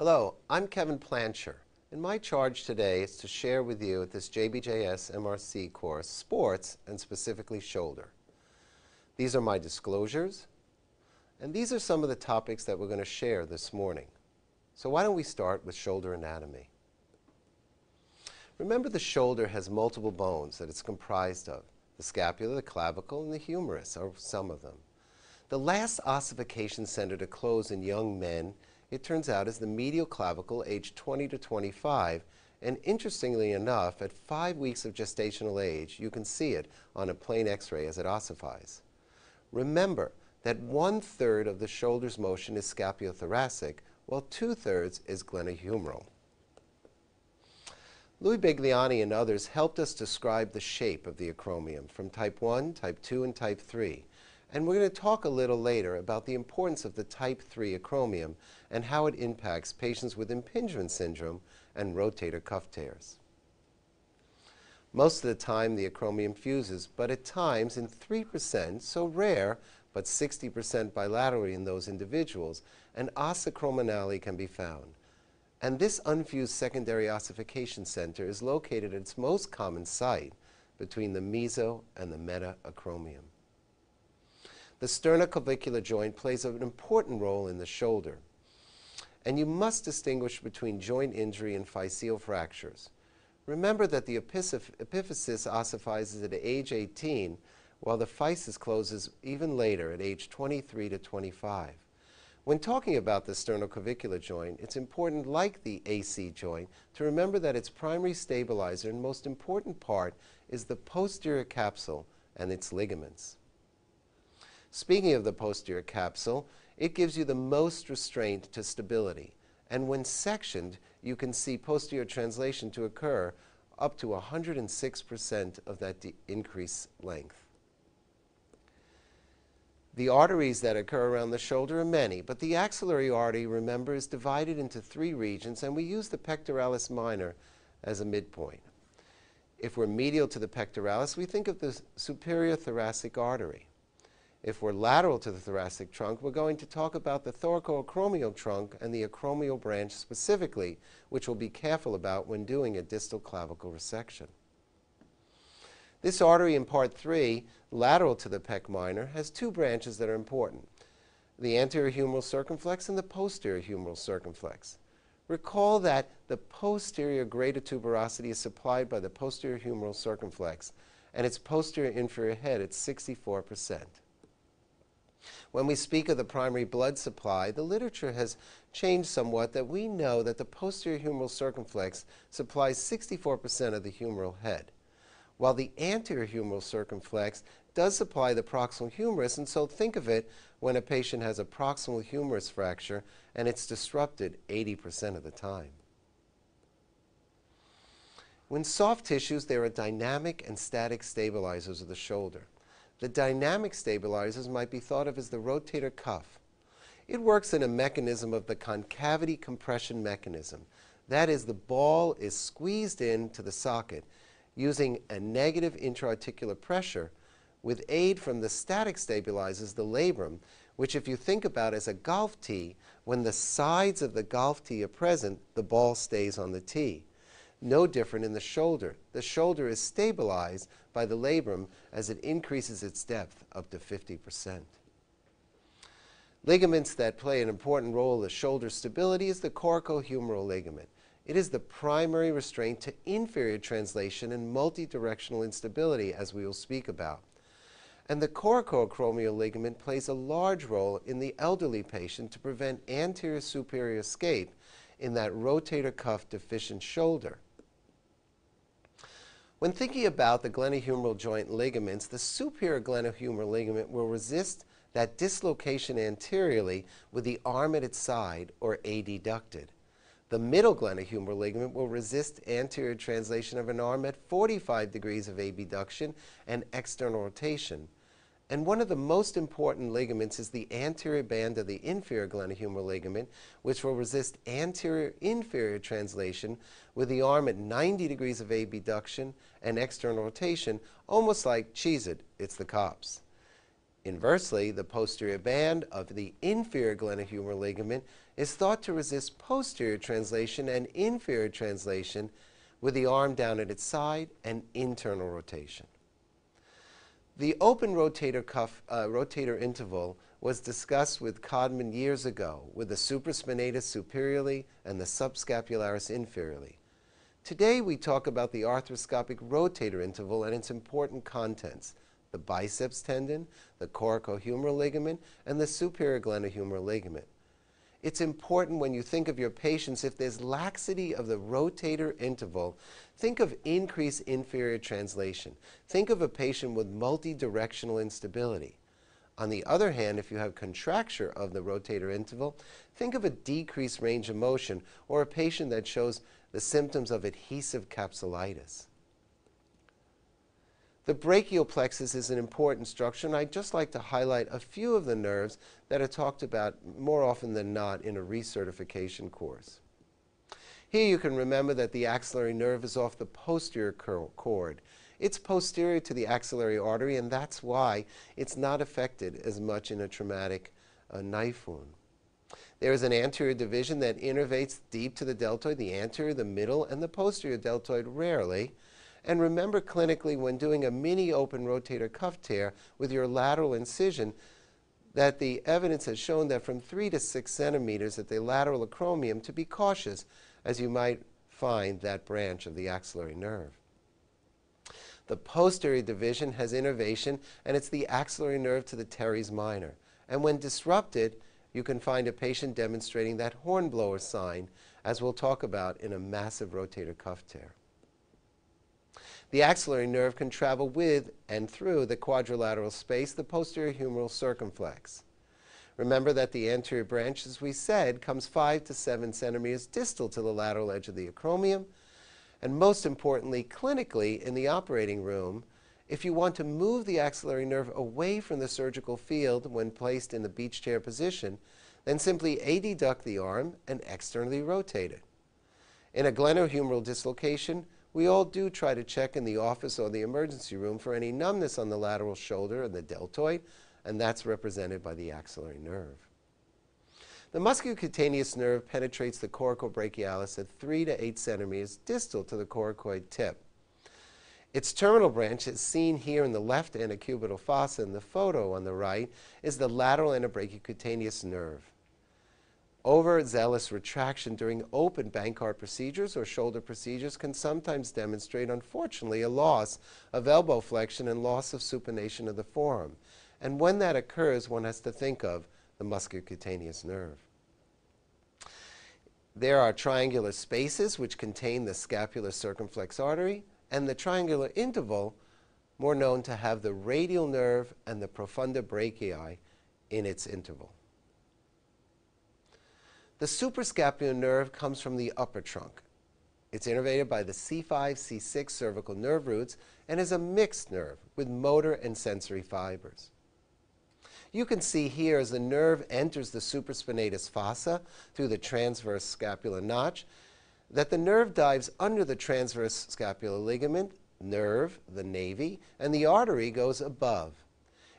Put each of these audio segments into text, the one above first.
Hello, I'm Kevin Plancher, and my charge today is to share with you at this JBJS MRC course sports and specifically shoulder. These are my disclosures, and these are some of the topics that we're going to share this morning. So why don't we start with shoulder anatomy. Remember the shoulder has multiple bones that it's comprised of. The scapula, the clavicle, and the humerus are some of them. The last ossification center to close in young men it turns out, is the medial clavicle aged 20 to 25. And interestingly enough, at five weeks of gestational age, you can see it on a plain x-ray as it ossifies. Remember that one-third of the shoulder's motion is scapulothoracic, while two-thirds is glenohumeral. Louis Bigliani and others helped us describe the shape of the acromion from type 1, type 2, and type 3. And we're going to talk a little later about the importance of the type 3 acromion and how it impacts patients with impingement syndrome and rotator cuff tears. Most of the time the acromion fuses, but at times in 3%, so rare, but 60% bilaterally in those individuals, an os acromiale can be found. And this unfused secondary ossification center is located at its most common site between the meso and the metaacromion. The sternoclavicular joint plays an important role in the shoulder. And you must distinguish between joint injury and physeal fractures. Remember that the epiphysis ossifies at age 18, while the physis closes even later at age 23 to 25. When talking about the sternoclavicular joint, it's important, like the AC joint, to remember that its primary stabilizer and most important part is the posterior capsule and its ligaments. Speaking of the posterior capsule, it gives you the most restraint to stability. And when sectioned, you can see posterior translation to occur up to 106% of that increased length. The arteries that occur around the shoulder are many, but the axillary artery, remember, is divided into three regions, and we use the pectoralis minor as a midpoint. If we're medial to the pectoralis, we think of the superior thoracic artery. If we're lateral to the thoracic trunk, we're going to talk about the thoracoacromial trunk and the acromial branch specifically, which we'll be careful about when doing a distal clavicle resection. This artery in part 3, lateral to the pec minor, has two branches that are important, the anterior humeral circumflex and the posterior humeral circumflex. Recall that the posterior greater tuberosity is supplied by the posterior humeral circumflex, and its posterior inferior head at 64 percent. When we speak of the primary blood supply, the literature has changed somewhat that we know that the posterior humeral circumflex supplies 64% of the humeral head, while the anterior humeral circumflex does supply the proximal humerus, and so think of it when a patient has a proximal humerus fracture and it's disrupted 80% of the time. When soft tissues, there are dynamic and static stabilizers of the shoulder. The dynamic stabilizers might be thought of as the rotator cuff. It works in a mechanism of the concavity compression mechanism. That is, the ball is squeezed into the socket using a negative intra-articular pressure with aid from the static stabilizers, the labrum, which if you think about as a golf tee, when the sides of the golf tee are present, the ball stays on the tee. No different in the shoulder. The shoulder is stabilized by the labrum as it increases its depth up to 50%. Ligaments that play an important role in the shoulder stability is the coracohumeral ligament. It is the primary restraint to inferior translation and multidirectional instability, as we will speak about. And the coracoacromial ligament plays a large role in the elderly patient to prevent anterior superior escape in that rotator cuff deficient shoulder. When thinking about the glenohumeral joint ligaments, the superior glenohumeral ligament will resist that dislocation anteriorly with the arm at its side or adducted. The middle glenohumeral ligament will resist anterior translation of an arm at 45 degrees of abduction and external rotation. And one of the most important ligaments is the anterior band of the inferior glenohumeral ligament, which will resist anterior inferior translation with the arm at 90 degrees of abduction and external rotation, almost like Cheez-It, it's the cops. Inversely, the posterior band of the inferior glenohumeral ligament is thought to resist posterior translation and inferior translation with the arm down at its side and internal rotation. The open rotator cuff uh, rotator interval was discussed with Codman years ago with the supraspinatus superiorly and the subscapularis inferiorly. Today we talk about the arthroscopic rotator interval and its important contents, the biceps tendon, the coracohumeral ligament, and the superior glenohumeral ligament. It's important when you think of your patients, if there's laxity of the rotator interval, think of increased inferior translation. Think of a patient with multidirectional instability. On the other hand, if you have contracture of the rotator interval, think of a decreased range of motion or a patient that shows the symptoms of adhesive capsulitis. The brachial plexus is an important structure, and I'd just like to highlight a few of the nerves that are talked about more often than not in a recertification course. Here you can remember that the axillary nerve is off the posterior cord. It's posterior to the axillary artery, and that's why it's not affected as much in a traumatic uh, knife wound. There is an anterior division that innervates deep to the deltoid, the anterior, the middle, and the posterior deltoid rarely. And remember clinically when doing a mini open rotator cuff tear with your lateral incision that the evidence has shown that from 3 to 6 centimeters at the lateral acromion to be cautious as you might find that branch of the axillary nerve. The posterior division has innervation, and it's the axillary nerve to the teres minor. And when disrupted, you can find a patient demonstrating that hornblower sign, as we'll talk about in a massive rotator cuff tear. The axillary nerve can travel with and through the quadrilateral space, the posterior humeral circumflex. Remember that the anterior branch, as we said, comes 5 to 7 centimeters distal to the lateral edge of the acromion, and most importantly, clinically, in the operating room, if you want to move the axillary nerve away from the surgical field when placed in the beach chair position, then simply adduct the arm and externally rotate it. In a glenohumeral dislocation, we all do try to check in the office or the emergency room for any numbness on the lateral shoulder and the deltoid, and that's represented by the axillary nerve. The musculocutaneous nerve penetrates the coracobrachialis at 3 to 8 centimeters distal to the coracoid tip. Its terminal branch, as seen here in the left antecubital fossa in the photo on the right, is the lateral antebrachiocutaneous nerve. Overzealous retraction during open Bankart procedures or shoulder procedures can sometimes demonstrate, unfortunately, a loss of elbow flexion and loss of supination of the forearm. And when that occurs, one has to think of the musculocutaneous nerve. There are triangular spaces which contain the scapular circumflex artery, and the triangular interval, more known to have the radial nerve and the profunda brachii in its interval. The suprascapular nerve comes from the upper trunk. It's innervated by the C5, C6 cervical nerve roots and is a mixed nerve with motor and sensory fibers. You can see here as the nerve enters the supraspinatus fossa through the transverse scapular notch that the nerve dives under the transverse scapular ligament, nerve, the navy, and the artery goes above.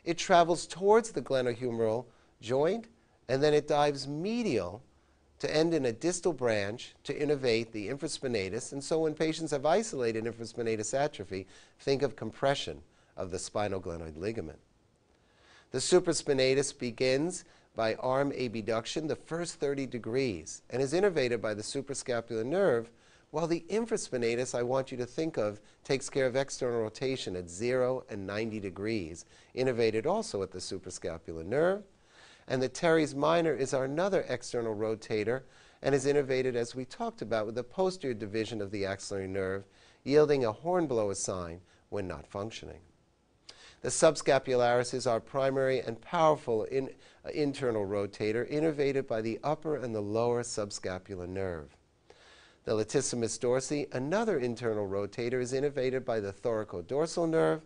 It travels towards the glenohumeral joint, and then it dives medial to end in a distal branch to innervate the infraspinatus. And so when patients have isolated infraspinatus atrophy, think of compression of the spinoglenoid ligament. The supraspinatus begins by arm abduction the first 30 degrees and is innervated by the suprascapular nerve, while the infraspinatus, I want you to think of, takes care of external rotation at 0 and 90 degrees, innervated also at the suprascapular nerve. And the teres minor is our another external rotator and is innervated, as we talked about, with the posterior division of the axillary nerve, yielding a hornblower sign when not functioning. The subscapularis is our primary and powerful in, uh, internal rotator, innervated by the upper and the lower subscapular nerve. The latissimus dorsi, another internal rotator, is innervated by the thoracodorsal nerve,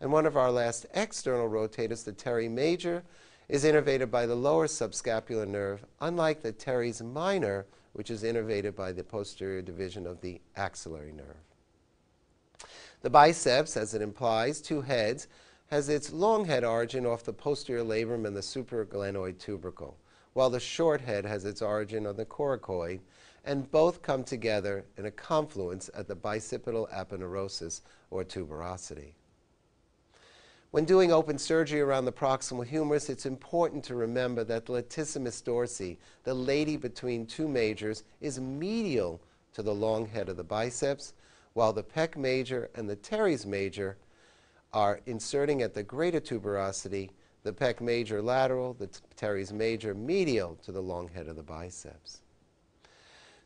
and one of our last external rotators, the teres major, is innervated by the lower subscapular nerve, unlike the teres minor, which is innervated by the posterior division of the axillary nerve. The biceps, as it implies, two heads, has its long head origin off the posterior labrum and the supraglenoid tubercle, while the short head has its origin on the coracoid, and both come together in a confluence at the bicipital aponeurosis or tuberosity. When doing open surgery around the proximal humerus, it's important to remember that the latissimus dorsi, the lady between two majors, is medial to the long head of the biceps, while the pec major and the teres major are inserting at the greater tuberosity, the pec major lateral, the teres major medial to the long head of the biceps.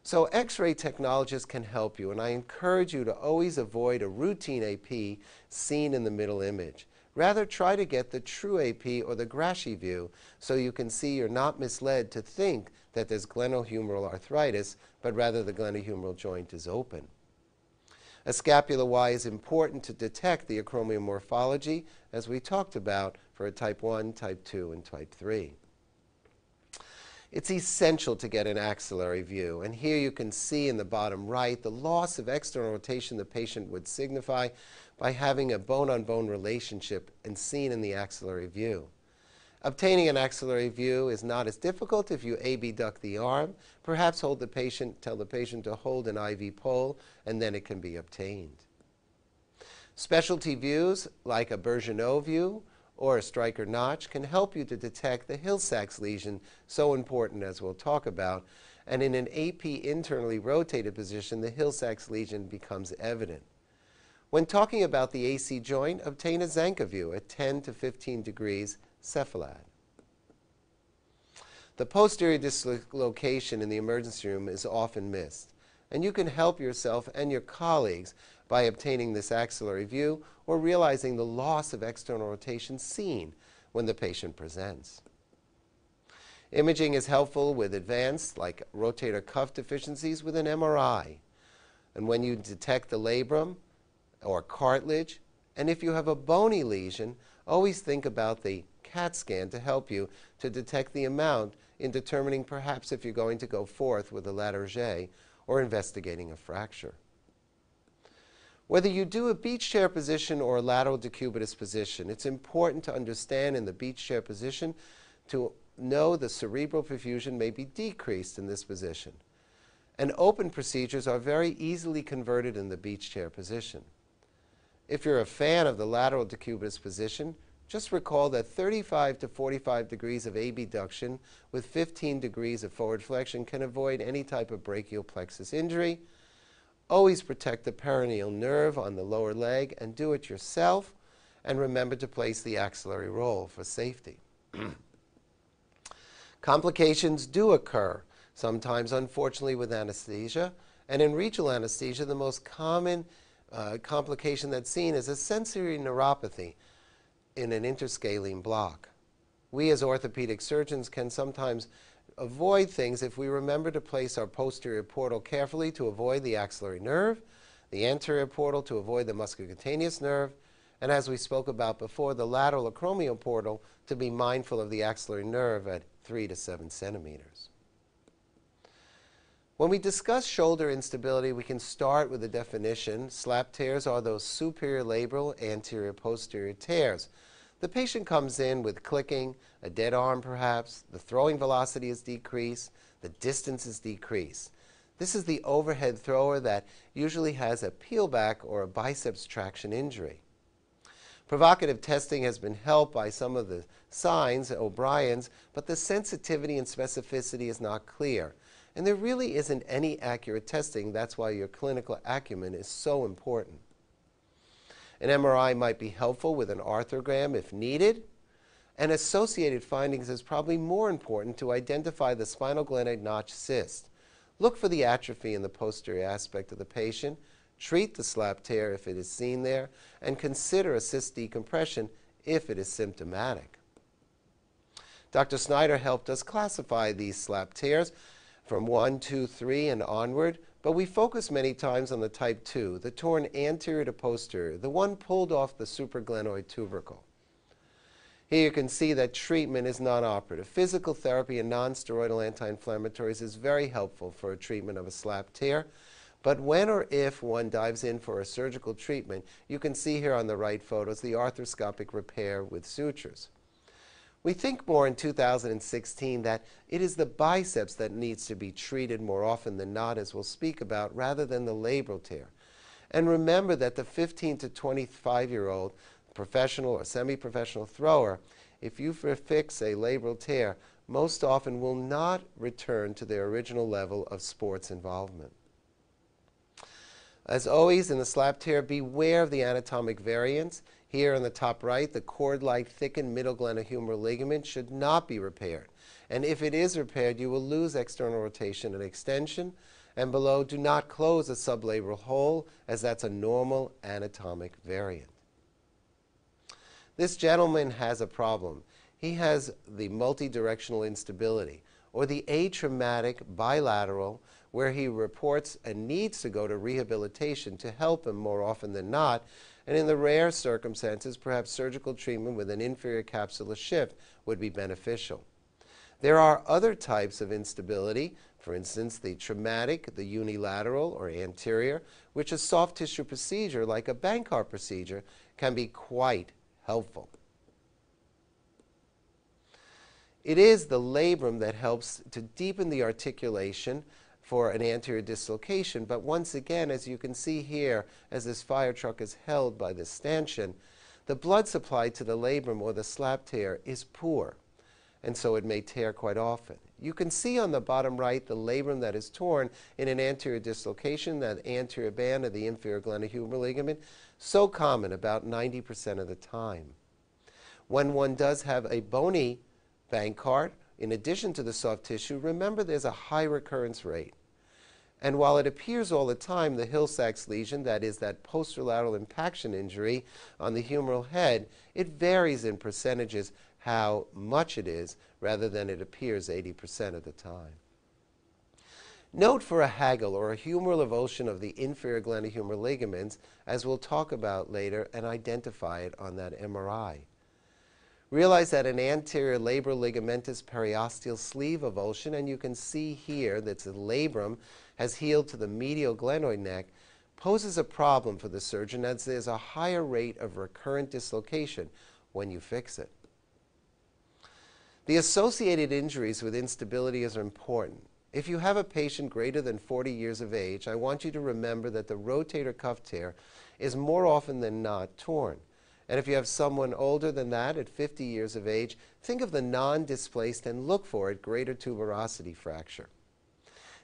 So X-ray technologists can help you, and I encourage you to always avoid a routine AP seen in the middle image. Rather, try to get the true AP or the Grashey view so you can see you're not misled to think that there's glenohumeral arthritis, but rather the glenohumeral joint is open. A scapula Y is important to detect the acromion morphology, as we talked about for a type 1, type 2, and type 3. It's essential to get an axillary view. And here you can see in the bottom right the loss of external rotation the patient would signify by having a bone-on-bone -bone relationship and seen in the axillary view. Obtaining an axillary view is not as difficult if you abduct the arm. Perhaps hold the patient, tell the patient to hold an IV pole, and then it can be obtained. Specialty views, like a Bernageau view or a Stryker notch can help you to detect the Hill-Sachs lesion, so important as we'll talk about. And in an AP internally rotated position, the Hill-Sachs lesion becomes evident. When talking about the AC joint, obtain a Zanca view at 10 to 15 degrees cephalad. The posterior dislocation in the emergency room is often missed, and you can help yourself and your colleagues by obtaining this axillary view or realizing the loss of external rotation seen when the patient presents. Imaging is helpful with advanced, like rotator cuff deficiencies, with an MRI. And when you detect the labrum or cartilage, and if you have a bony lesion, always think about the CAT scan to help you to detect the amount in determining perhaps if you're going to go forth with a Latarjet or investigating a fracture. Whether you do a beach chair position or a lateral decubitus position, it's important to understand in the beach chair position to know the cerebral perfusion may be decreased in this position. And open procedures are very easily converted in the beach chair position. If you're a fan of the lateral decubitus position, just recall that 35 to 45 degrees of abduction with 15 degrees of forward flexion can avoid any type of brachial plexus injury Always protect the peroneal nerve on the lower leg and do it yourself. And remember to place the axillary roll for safety. Complications do occur, sometimes unfortunately with anesthesia. And in regional anesthesia, the most common uh, complication that's seen is a sensory neuropathy in an interscalene block. We as orthopedic surgeons can sometimes avoid things if we remember to place our posterior portal carefully to avoid the axillary nerve, the anterior portal to avoid the musculocutaneous nerve, and as we spoke about before, the lateral acromial portal to be mindful of the axillary nerve at 3 to 7 centimeters. When we discuss shoulder instability, we can start with the definition. Slap tears are those superior labral anterior posterior tears the patient comes in with clicking, a dead arm perhaps, the throwing velocity is decreased, the distance is decreased. This is the overhead thrower that usually has a peel back or a biceps traction injury. Provocative testing has been helped by some of the signs, O'Brien's, but the sensitivity and specificity is not clear. And there really isn't any accurate testing. That's why your clinical acumen is so important. An MRI might be helpful with an arthrogram if needed. And associated findings is probably more important to identify the spinoglenoid notch cyst. Look for the atrophy in the posterior aspect of the patient, treat the slap tear if it is seen there, and consider a cyst decompression if it is symptomatic. Dr. Snyder helped us classify these slap tears from 1, 2, 3, and onward but we focus many times on the type 2, the torn anterior to posterior, the one pulled off the supraglenoid tubercle. Here you can see that treatment is non-operative. Physical therapy and non-steroidal anti-inflammatories is very helpful for a treatment of a slap tear. But when or if one dives in for a surgical treatment, you can see here on the right photos the arthroscopic repair with sutures. We think more in 2016 that it is the biceps that needs to be treated more often than not, as we'll speak about, rather than the labral tear. And remember that the 15 to 25 year old professional or semi professional thrower, if you fix a labral tear, most often will not return to their original level of sports involvement. As always, in the slap tear, beware of the anatomic variance. Here on the top right, the cord-like thickened middle glenohumeral ligament should not be repaired. And if it is repaired, you will lose external rotation and extension. And below, do not close a sublabral hole, as that's a normal anatomic variant. This gentleman has a problem. He has the multidirectional instability, or the atraumatic bilateral where he reports and needs to go to rehabilitation to help him more often than not. And in the rare circumstances, perhaps surgical treatment with an inferior capsular shift would be beneficial. There are other types of instability, for instance, the traumatic, the unilateral or anterior, which a soft tissue procedure like a Bankart procedure can be quite helpful. It is the labrum that helps to deepen the articulation for an anterior dislocation. But once again, as you can see here, as this fire truck is held by this stanchion, the blood supply to the labrum or the slap tear is poor, and so it may tear quite often. You can see on the bottom right the labrum that is torn in an anterior dislocation, that anterior band of the inferior glenohumeral ligament, so common about 90% of the time. When one does have a bony Bankart, in addition to the soft tissue, remember there's a high recurrence rate. And while it appears all the time, the Hill-Sachs lesion, that is that posterolateral impaction injury on the humeral head, it varies in percentages how much it is rather than it appears 80% of the time. Note for a HAGL or a humeral avulsion of the inferior glenohumeral ligaments, as we'll talk about later, and identify it on that MRI. Realize that an anterior labral ligamentous periosteal sleeve avulsion, and you can see here that's the labrum has healed to the medial glenoid neck poses a problem for the surgeon as there's a higher rate of recurrent dislocation when you fix it. The associated injuries with instability are important. If you have a patient greater than 40 years of age, I want you to remember that the rotator cuff tear is more often than not torn. And if you have someone older than that at 50 years of age, think of the non-displaced and look for it greater tuberosity fracture.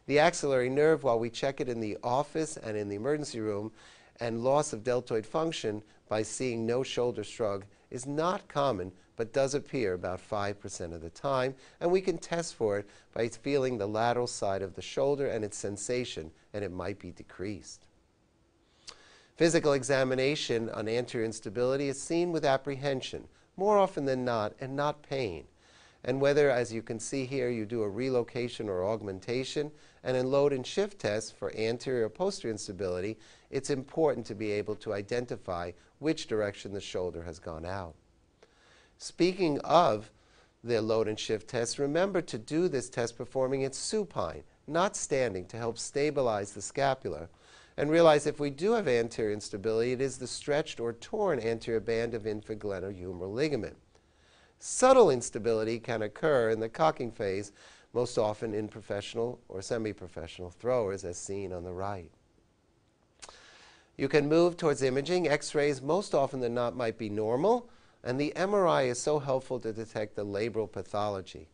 The axillary nerve, while we check it in the office and in the emergency room, and loss of deltoid function by seeing no shoulder shrug is not common, but does appear about 5% of the time, and we can test for it by feeling the lateral side of the shoulder and its sensation, and it might be decreased. Physical examination on anterior instability is seen with apprehension, more often than not, and not pain. And whether, as you can see here, you do a relocation or augmentation, and in load and shift tests for anterior or posterior instability, it's important to be able to identify which direction the shoulder has gone out. Speaking of the load and shift test, remember to do this test performing it supine, not standing, to help stabilize the scapula. And realize if we do have anterior instability, it is the stretched or torn anterior band of inferior glenohumeral ligament. Subtle instability can occur in the cocking phase most often in professional or semi-professional throwers as seen on the right. You can move towards imaging. X-rays most often than not might be normal, and the MRI is so helpful to detect the labral pathology.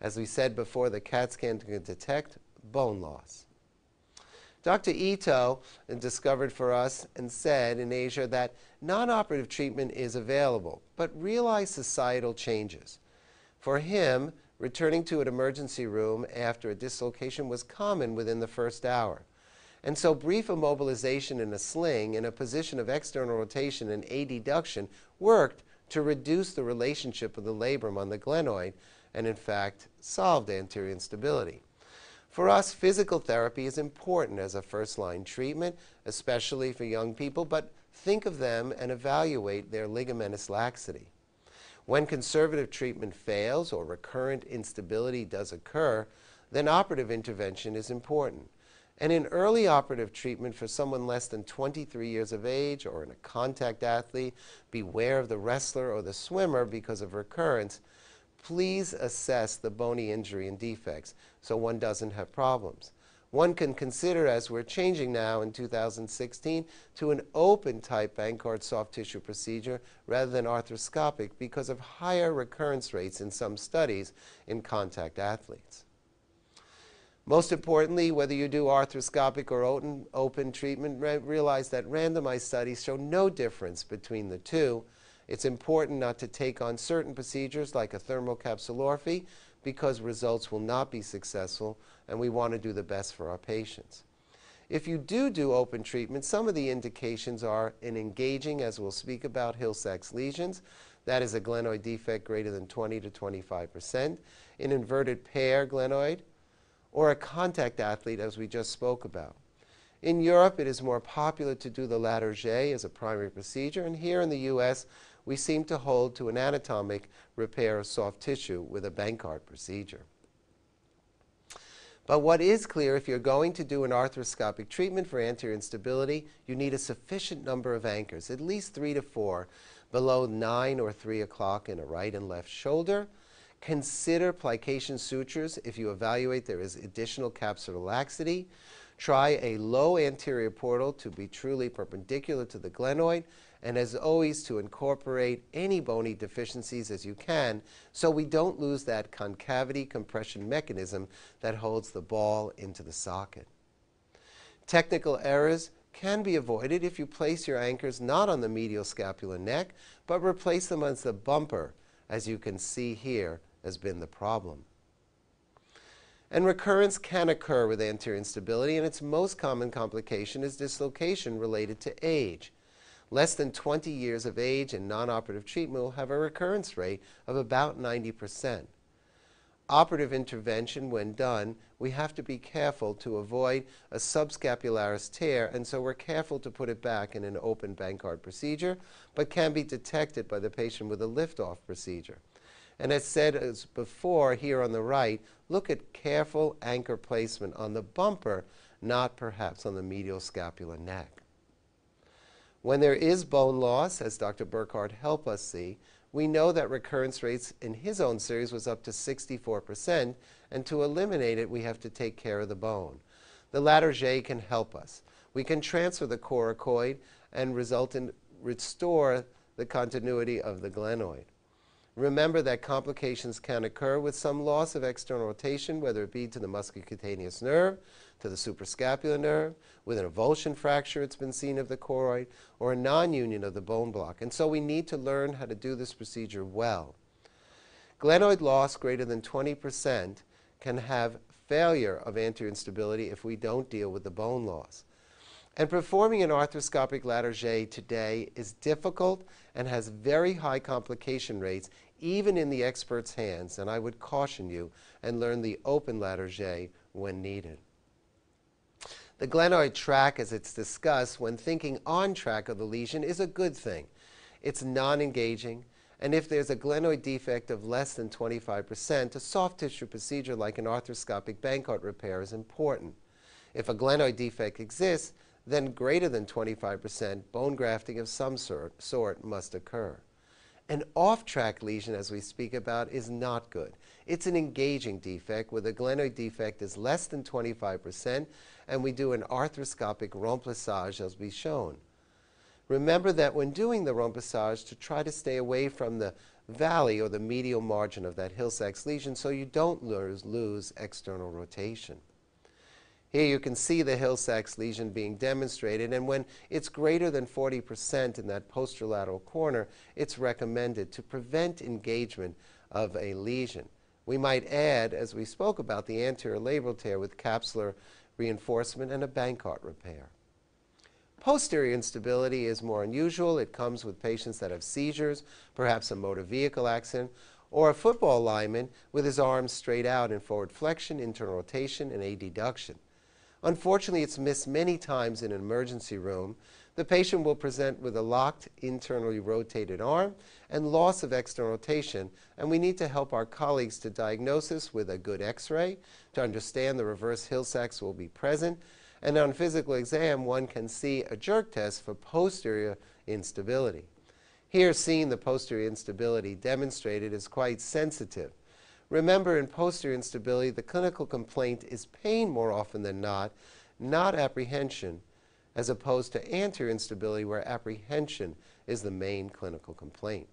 As we said before, the CAT scan can detect bone loss. Dr. Itoi discovered for us and said in Asia that non-operative treatment is available, but realize societal changes. For him, returning to an emergency room after a dislocation was common within the first hour. And so brief immobilization in a sling in a position of external rotation and adduction worked to reduce the relationship of the labrum on the glenoid and in fact solved anterior instability. For us, physical therapy is important as a first-line treatment, especially for young people, but think of them and evaluate their ligamentous laxity. When conservative treatment fails or recurrent instability does occur, then operative intervention is important. And in early operative treatment for someone less than 23 years of age or in a contact athlete, beware of the wrestler or the swimmer because of recurrence. Please assess the bony injury and defects so one doesn't have problems. One can consider, as we're changing now in 2016, to an open type Bankart soft tissue procedure rather than arthroscopic because of higher recurrence rates in some studies in contact athletes. Most importantly, whether you do arthroscopic or open treatment, realize that randomized studies show no difference between the two. It's important not to take on certain procedures like a thermocapsulorrhaphy because results will not be successful and we want to do the best for our patients. If you do do open treatment, some of the indications are in engaging, as we'll speak about, Hill-Sachs lesions. That is a glenoid defect greater than 20 to 25 percent. In inverted pear glenoid, or a contact athlete, as we just spoke about. In Europe, it is more popular to do the Latarjet as a primary procedure, and here in the U.S., we seem to hold to an anatomic repair of soft tissue with a Bankart procedure. But what is clear, if you're going to do an arthroscopic treatment for anterior instability, you need a sufficient number of anchors, at least three to four, below 9 or 3 o'clock in a right and left shoulder. Consider plication sutures if you evaluate there is additional capsular laxity. Try a low anterior portal to be truly perpendicular to the glenoid and as always to incorporate any bony deficiencies as you can so we don't lose that concavity compression mechanism that holds the ball into the socket. Technical errors can be avoided if you place your anchors not on the medial scapular neck, but replace them on the bumper, as you can see here has been the problem. And recurrence can occur with anterior instability, and its most common complication is dislocation related to age. Less than 20 years of age and non-operative treatment will have a recurrence rate of about 90%. Operative intervention, when done, we have to be careful to avoid a subscapularis tear, and so we're careful to put it back in an open Bankart procedure, but can be detected by the patient with a lift-off procedure. And as said as before, here on the right, look at careful anchor placement on the bumper, not perhaps on the medial scapular neck. When there is bone loss, as Dr. Burkhart helped us see, we know that recurrence rates in his own series was up to 64%, and to eliminate it, we have to take care of the bone. The Latarjet can help us. We can transfer the coracoid and result in restore the continuity of the glenoid. Remember that complications can occur with some loss of external rotation, whether it be to the musculocutaneous nerve, to the suprascapular nerve, with an avulsion fracture it's been seen of the coracoid, or a non-union of the bone block. And so we need to learn how to do this procedure well. Glenoid loss greater than 20% can have failure of anterior instability if we don't deal with the bone loss. And performing an arthroscopic Latarjet today is difficult and has very high complication rates, even in the expert's hands. And I would caution you and learn the open Latarjet when needed. The glenoid track, as it's discussed when thinking on track of the lesion, is a good thing. It's non-engaging, and if there's a glenoid defect of less than 25%, a soft tissue procedure like an arthroscopic Bankart repair is important. If a glenoid defect exists, then greater than 25% bone grafting of some sort, sort must occur. An off-track lesion, as we speak about, is not good. It's an engaging defect where the glenoid defect is less than 25%, and we do an arthroscopic remplissage as we shown. Remember that when doing the remplissage to try to stay away from the valley or the medial margin of that Hill-Sachs lesion so you don't lose, lose external rotation. Here you can see the Hill-Sachs lesion being demonstrated, and when it's greater than 40% in that posterolateral corner, it's recommended to prevent engagement of a lesion. We might add, as we spoke about, the anterior labral tear with capsular reinforcement and a Bankart repair. Posterior instability is more unusual. It comes with patients that have seizures, perhaps a motor vehicle accident, or a football lineman with his arms straight out in forward flexion, internal rotation, and adduction. Unfortunately, it's missed many times in an emergency room. The patient will present with a locked, internally rotated arm and loss of external rotation, and we need to help our colleagues to diagnose this with a good x-ray to understand the reverse Hill-Sachs will be present, and on physical exam, one can see a jerk test for posterior instability. Here, seeing the posterior instability demonstrated is quite sensitive. Remember, in posterior instability, the clinical complaint is pain more often than not, not apprehension, as opposed to anterior instability, where apprehension is the main clinical complaint.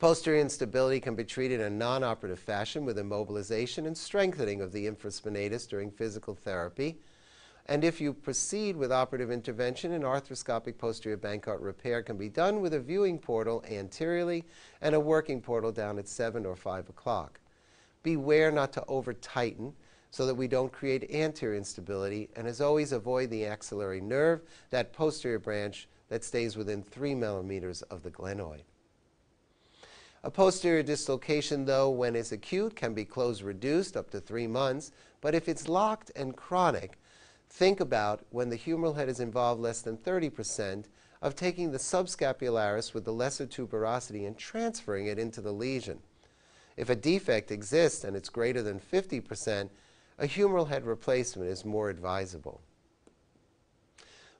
Posterior instability can be treated in a non-operative fashion with immobilization and strengthening of the infraspinatus during physical therapy. And if you proceed with operative intervention, an arthroscopic posterior Bankart repair can be done with a viewing portal anteriorly and a working portal down at 7 or 5 o'clock. Beware not to over-tighten so that we don't create anterior instability, and as always, avoid the axillary nerve, that posterior branch that stays within 3 millimeters of the glenoid. A posterior dislocation, though, when it's acute, can be closed reduced up to three months, but if it's locked and chronic, think about when the humeral head is involved less than 30% of taking the subscapularis with the lesser tuberosity and transferring it into the lesion. If a defect exists and it's greater than 50%, a humeral head replacement is more advisable.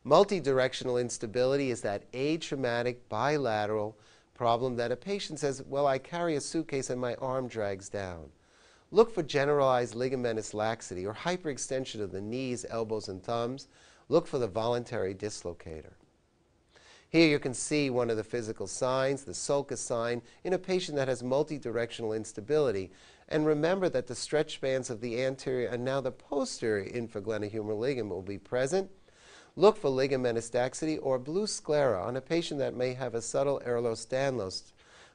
Multidirectional instability is that atraumatic bilateral problem that a patient says, well, I carry a suitcase and my arm drags down. Look for generalized ligamentous laxity or hyperextension of the knees, elbows, and thumbs. Look for the voluntary dislocator. Here you can see one of the physical signs, the sulcus sign, in a patient that has multidirectional instability. And remember that the stretch bands of the anterior and now the posterior infraglenohumeral ligament will be present. Look for ligamentous laxity or blue sclera on a patient that may have a subtle Ehlers-Danlos.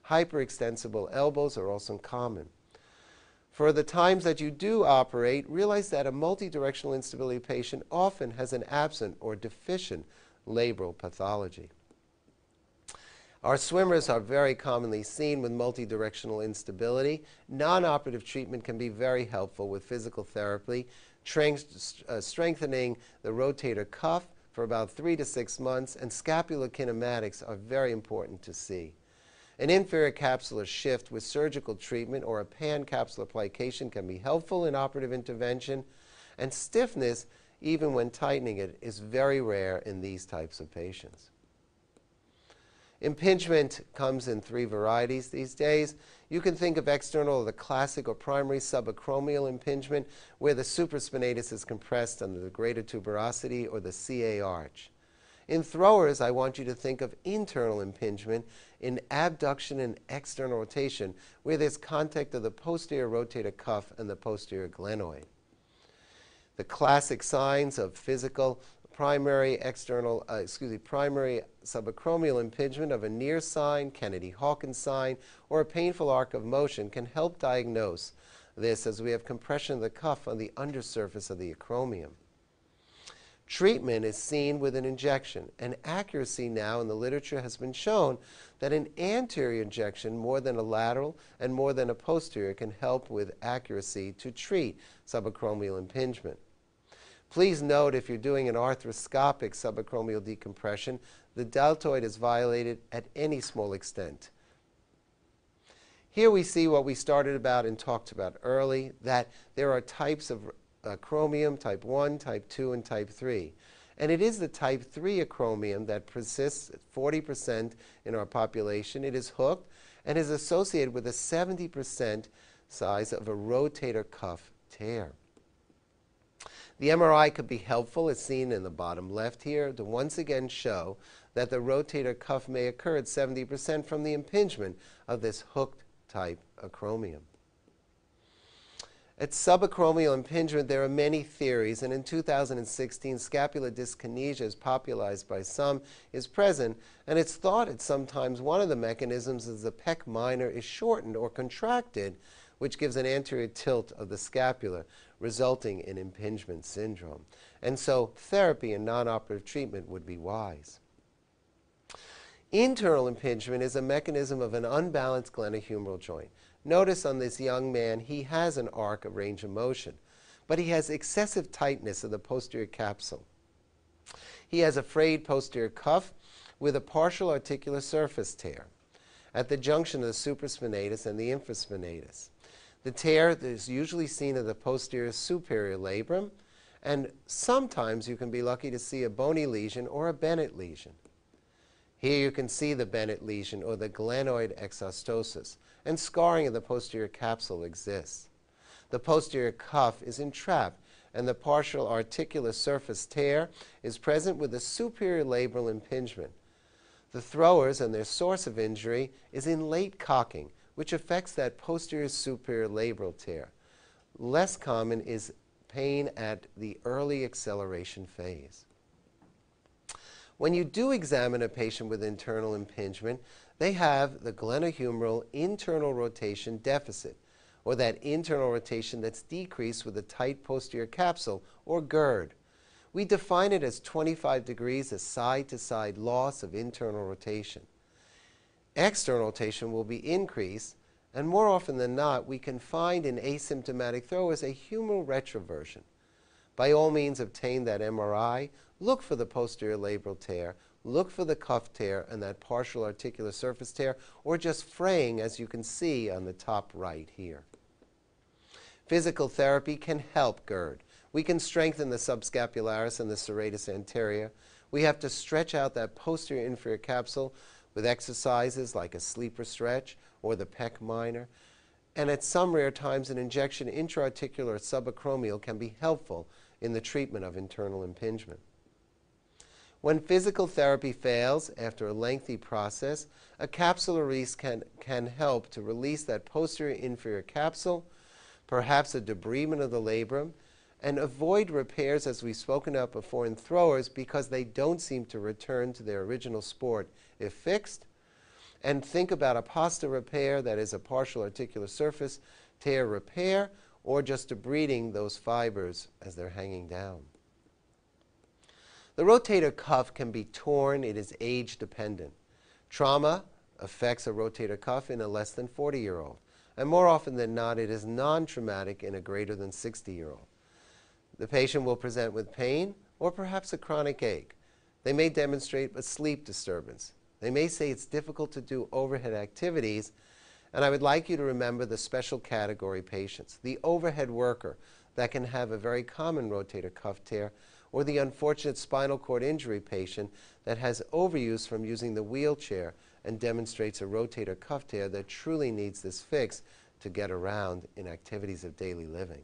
Hyperextensible elbows are also common. For the times that you do operate, realize that a multidirectional instability patient often has an absent or deficient labral pathology. Our swimmers are very commonly seen with multidirectional instability. Non-operative treatment can be very helpful with physical therapy, uh, strengthening the rotator cuff for about three to six months, and scapular kinematics are very important to see. An inferior capsular shift with surgical treatment or a pan-capsular plication can be helpful in operative intervention, and stiffness, even when tightening it, is very rare in these types of patients. Impingement comes in three varieties these days. You can think of external or the classic or primary subacromial impingement, where the supraspinatus is compressed under the greater tuberosity or the CA arch. In throwers, I want you to think of internal impingement in abduction and external rotation, where there's contact of the posterior rotator cuff and the posterior glenoid. The classic signs of physical primary external, uh, excuse me, primary subacromial impingement of a Neer sign, Kennedy-Hawkins sign, or a painful arc of motion can help diagnose this as we have compression of the cuff on the undersurface of the acromion. Treatment is seen with an injection, and accuracy now in the literature has been shown that an anterior injection more than a lateral and more than a posterior can help with accuracy to treat subacromial impingement. Please note if you're doing an arthroscopic subacromial decompression, the deltoid is violated at any small extent. Here we see what we started about and talked about early, that there are types of Uh, acromion, type 1, type 2, and type 3. And it is the type 3 acromion that persists at 40% in our population. It is hooked and is associated with a 70% size of a rotator cuff tear. The MRI could be helpful, as seen in the bottom left here, to once again show that the rotator cuff may occur at 70% from the impingement of this hooked type acromion. At subacromial impingement, there are many theories, and in 2016, scapular dyskinesia, as popularized by some, is present, and it's thought that sometimes one of the mechanisms is the pec minor is shortened or contracted, which gives an anterior tilt of the scapula, resulting in impingement syndrome. And so therapy and non-operative treatment would be wise. Internal impingement is a mechanism of an unbalanced glenohumeral joint. Notice on this young man, he has an arc of range of motion, but he has excessive tightness of the posterior capsule. He has a frayed posterior cuff with a partial articular surface tear at the junction of the supraspinatus and the infraspinatus. The tear is usually seen in the posterior superior labrum, and sometimes you can be lucky to see a bony lesion or a Bennett lesion. Here you can see the Bennett lesion or the glenoid exostosis, and scarring of the posterior capsule exists. The posterior cuff is entrapped, and the partial articular surface tear is present with a superior labral impingement. The throwers and their source of injury is in late cocking, which affects that posterior superior labral tear. Less common is pain at the early acceleration phase. When you do examine a patient with internal impingement, they have the glenohumeral internal rotation deficit, or that internal rotation that's decreased with a tight posterior capsule, or GIRD. We define it as 25 degrees of side-to-side loss of internal rotation. External rotation will be increased, and more often than not, we can find in asymptomatic throwers a humeral retroversion. By all means, obtain that MRI, look for the posterior labral tear, look for the cuff tear and that partial articular surface tear, or just fraying as you can see on the top right here. Physical therapy can help GIRD. We can strengthen the subscapularis and the serratus anterior. We have to stretch out that posterior inferior capsule with exercises like a sleeper stretch or the pec minor. And at some rare times, an injection intraarticular subacromial can be helpful in the treatment of internal impingement. When physical therapy fails after a lengthy process, a capsular release can, can help to release that posterior inferior capsule, perhaps a debridement of the labrum, and avoid repairs as we've spoken about before in throwers because they don't seem to return to their original sport if fixed. And think about a PASTA repair that is a partial articular surface tear repair or just debriding those fibers as they're hanging down. The rotator cuff can be torn. It is age dependent. Trauma affects a rotator cuff in a less than 40 year old. And more often than not, it is non traumatic in a greater than 60 year old. The patient will present with pain or perhaps a chronic ache. They may demonstrate a sleep disturbance. They may say it's difficult to do overhead activities. And I would like you to remember the special category patients the overhead worker that can have a very common rotator cuff tear or the unfortunate spinal cord injury patient that has overuse from using the wheelchair and demonstrates a rotator cuff tear that truly needs this fix to get around in activities of daily living.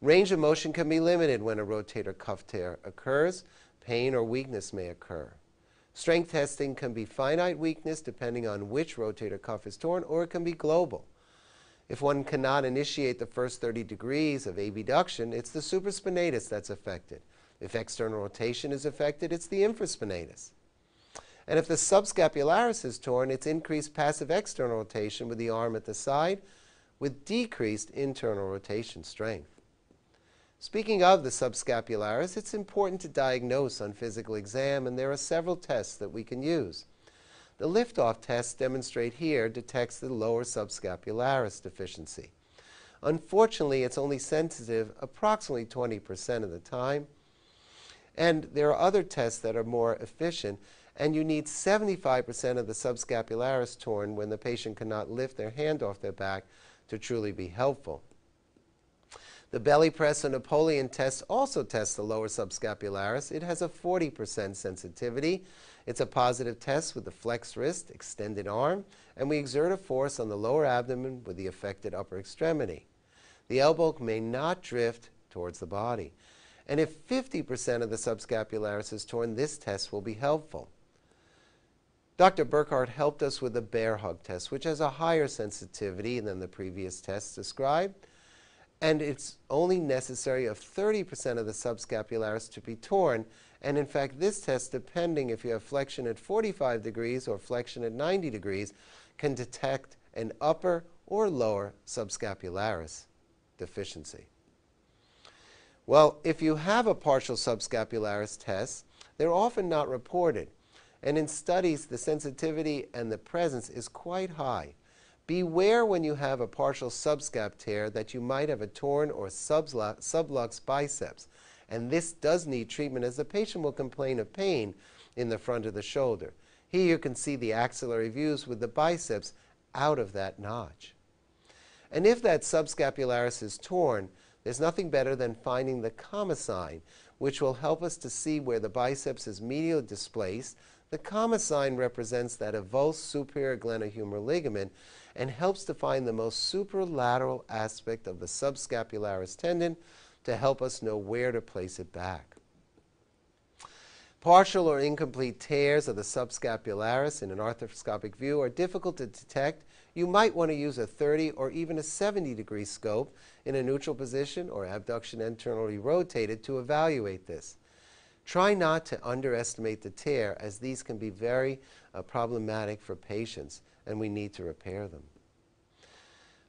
Range of motion can be limited when a rotator cuff tear occurs. Pain or weakness may occur. Strength testing can be finite weakness depending on which rotator cuff is torn, or it can be global. If one cannot initiate the first 30 degrees of abduction, it's the supraspinatus that's affected. If external rotation is affected, it's the infraspinatus. And if the subscapularis is torn, it's increased passive external rotation with the arm at the side with decreased internal rotation strength. Speaking of the subscapularis, it's important to diagnose on physical exam, and there are several tests that we can use. The liftoff test demonstrate here detects the lower subscapularis deficiency. Unfortunately, it's only sensitive approximately 20% of the time. And there are other tests that are more efficient, and you need 75% of the subscapularis torn when the patient cannot lift their hand off their back to truly be helpful. The belly press or Napoleon test also tests the lower subscapularis. It has a 40% sensitivity it's a positive test with the flexed wrist, extended arm, and we exert a force on the lower abdomen with the affected upper extremity. The elbow may not drift towards the body. And if 50% of the subscapularis is torn, this test will be helpful. Dr. Burkhart helped us with the bear hug test, which has a higher sensitivity than the previous tests described. And it's only necessary of 30% of the subscapularis to be torn and in fact, this test, depending if you have flexion at 45 degrees or flexion at 90 degrees, can detect an upper or lower subscapularis deficiency. Well, if you have a partial subscapularis test, they're often not reported. And in studies, the sensitivity and the presence is quite high. Beware when you have a partial subscap tear that you might have a torn or sublux biceps and this does need treatment as the patient will complain of pain in the front of the shoulder. Here you can see the axillary views with the biceps out of that notch. And if that subscapularis is torn, there's nothing better than finding the comma sign, which will help us to see where the biceps is medially displaced, The comma sign represents that avulsed superior glenohumeral ligament and helps define the most superlateral aspect of the subscapularis tendon to help us know where to place it back. Partial or incomplete tears of the subscapularis in an arthroscopic view are difficult to detect. You might want to use a 30 or even a 70 degree scope in a neutral position or abduction internally rotated to evaluate this. Try not to underestimate the tear as these can be very uh, problematic for patients and we need to repair them.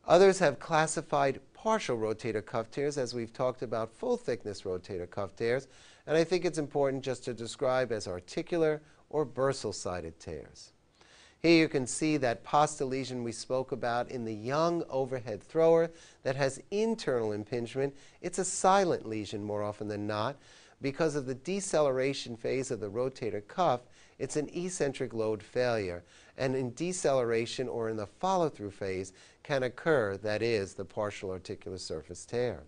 Others have classified partial rotator cuff tears as we've talked about full thickness rotator cuff tears and I think it's important just to describe as articular or bursal sided tears. Here you can see that PASTA lesion we spoke about in the young overhead thrower that has internal impingement. It's a silent lesion more often than not, because of the deceleration phase of the rotator cuff, it's an eccentric load failure. And in deceleration or in the follow through phase can occur, that is, the partial articular surface tear.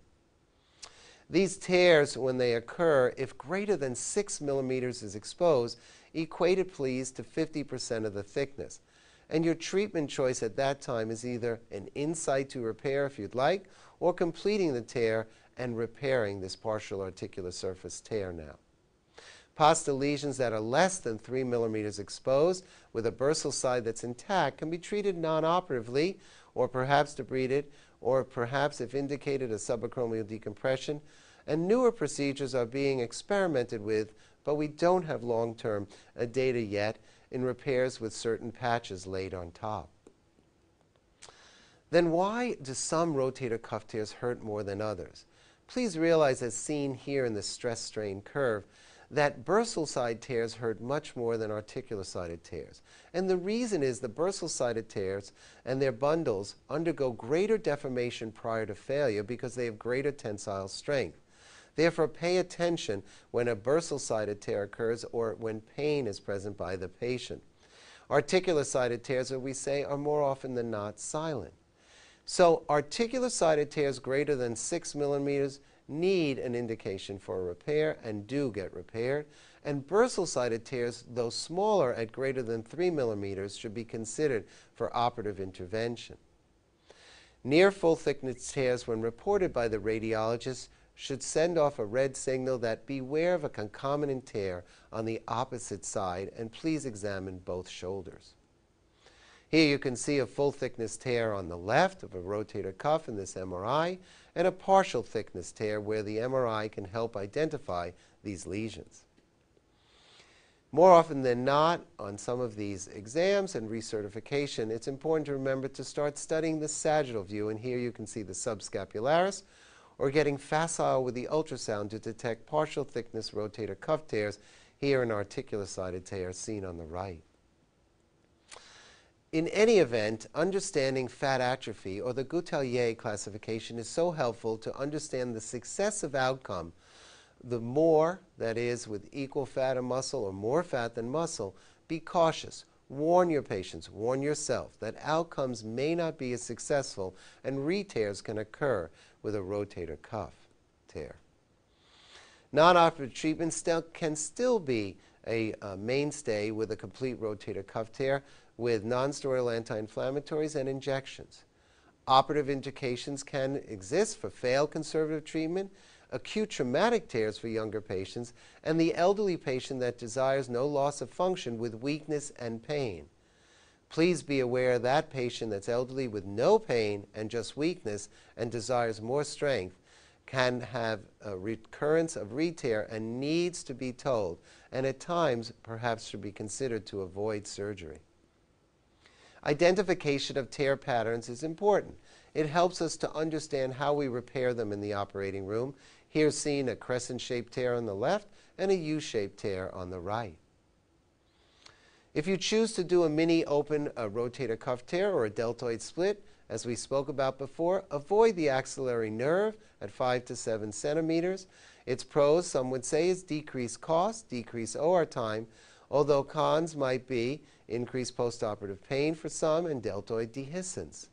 These tears, when they occur, if greater than 6 millimeters is exposed, equate equated please to 50% of the thickness. And your treatment choice at that time is either an in to repair if you'd like, or completing the tear and repairing this partial articular surface tear now. PASTA lesions that are less than 3 millimeters exposed with a bursal side that's intact can be treated non-operatively or perhaps debrided or perhaps if indicated a subacromial decompression. And newer procedures are being experimented with, but we don't have long-term uh, data yet in repairs with certain patches laid on top. Then why do some rotator cuff tears hurt more than others? Please realize, as seen here in the stress strain curve, that bursal side tears hurt much more than articular sided tears. And the reason is the bursal sided tears and their bundles undergo greater deformation prior to failure because they have greater tensile strength. Therefore, pay attention when a bursal sided tear occurs or when pain is present by the patient. Articular sided tears, as we say, are more often than not silent. So articular sided tears greater than 6 millimeters need an indication for repair and do get repaired. And bursal sided tears, though smaller at greater than 3 millimeters, should be considered for operative intervention. Near full thickness tears, when reported by the radiologist, should send off a red signal that beware of a concomitant tear on the opposite side and please examine both shoulders. Here you can see a full thickness tear on the left of a rotator cuff in this MRI and a partial thickness tear where the MRI can help identify these lesions. More often than not, on some of these exams and recertification, it's important to remember to start studying the sagittal view, and here you can see the subscapularis, or getting facile with the ultrasound to detect partial thickness rotator cuff tears, here an articular sided tear seen on the right. In any event, understanding fat atrophy or the Goutallier classification is so helpful to understand the successive outcome. The more, that is, with equal fat and muscle or more fat than muscle, be cautious. Warn your patients, warn yourself that outcomes may not be as successful and re-tears can occur with a rotator cuff tear. Non-operative treatment can still be a, a mainstay with a complete rotator cuff tear, with nonsteroidal anti-inflammatories and injections. Operative indications can exist for failed conservative treatment, acute traumatic tears for younger patients, and the elderly patient that desires no loss of function with weakness and pain. Please be aware that patient that's elderly with no pain and just weakness and desires more strength can have a recurrence of re-tear and needs to be told, and at times perhaps should be considered to avoid surgery. Identification of tear patterns is important. It helps us to understand how we repair them in the operating room. Here seen a crescent-shaped tear on the left and a U-shaped tear on the right. If you choose to do a mini open a rotator cuff tear or a deltoid split, as we spoke about before, avoid the axillary nerve at 5 to 7 centimeters. Its pros, some would say, is decreased cost, decreased OR time, although cons might be increased postoperative pain for some, and deltoid dehiscence.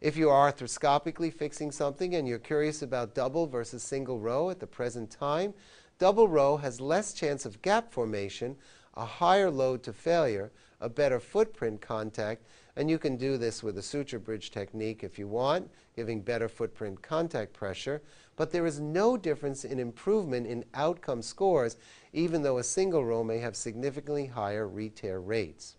If you are arthroscopically fixing something and you're curious about double versus single row at the present time, double row has less chance of gap formation, a higher load to failure, a better footprint contact, and you can do this with a suture bridge technique if you want, giving better footprint contact pressure. But there is no difference in improvement in outcome scores, even though a single row may have significantly higher re-tear rates.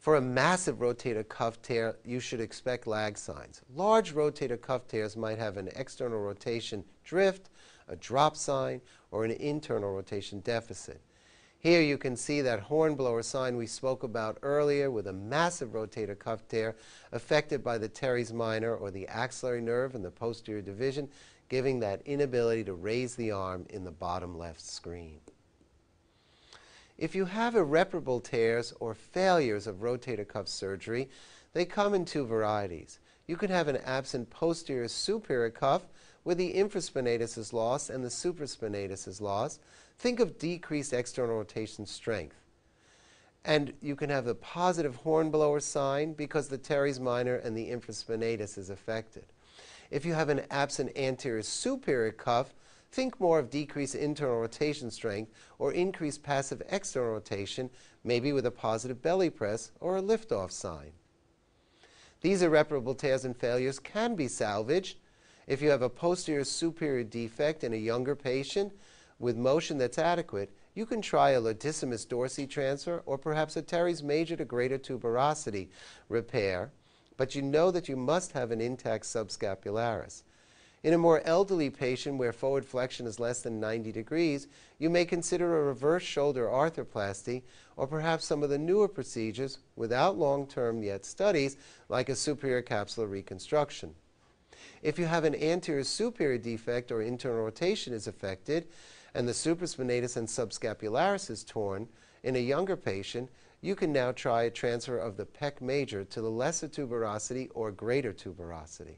For a massive rotator cuff tear, you should expect lag signs. Large rotator cuff tears might have an external rotation drift, a drop sign, or an internal rotation deficit. Here you can see that hornblower sign we spoke about earlier with a massive rotator cuff tear affected by the teres minor or the axillary nerve in the posterior division, giving that inability to raise the arm in the bottom left screen. If you have irreparable tears or failures of rotator cuff surgery, they come in two varieties. You can have an absent posterior superior cuff where the infraspinatus is lost and the supraspinatus is lost. Think of decreased external rotation strength. And you can have the positive hornblower sign because the teres minor and the infraspinatus is affected. If you have an absent anterior superior cuff, Think more of decreased internal rotation strength or increased passive external rotation, maybe with a positive belly press or a liftoff sign. These irreparable tears and failures can be salvaged if you have a posterior superior defect in a younger patient with motion that's adequate, you can try a latissimus dorsi transfer or perhaps a teres major to greater tuberosity repair, but you know that you must have an intact subscapularis. In a more elderly patient where forward flexion is less than 90 degrees, you may consider a reverse shoulder arthroplasty or perhaps some of the newer procedures without long-term yet studies like a superior capsular reconstruction. If you have an anterior superior defect or internal rotation is affected and the supraspinatus and subscapularis is torn, in a younger patient, you can now try a transfer of the pec major to the lesser tuberosity or greater tuberosity.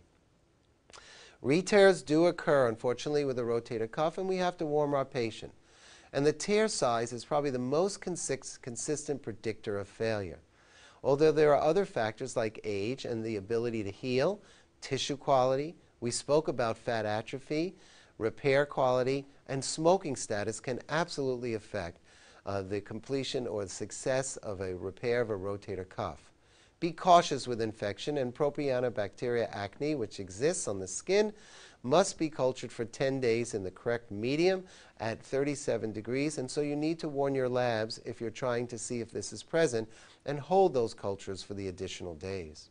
Re-tears do occur, unfortunately, with a rotator cuff, and we have to warm our patient. And the tear size is probably the most consist consistent predictor of failure. Although there are other factors like age and the ability to heal, tissue quality, we spoke about fat atrophy, repair quality, and smoking status can absolutely affect uh, the completion or the success of a repair of a rotator cuff. Be cautious with infection, and propionibacteria acne, which exists on the skin, must be cultured for 10 days in the correct medium at 37 degrees, and so you need to warn your labs if you're trying to see if this is present and hold those cultures for the additional days.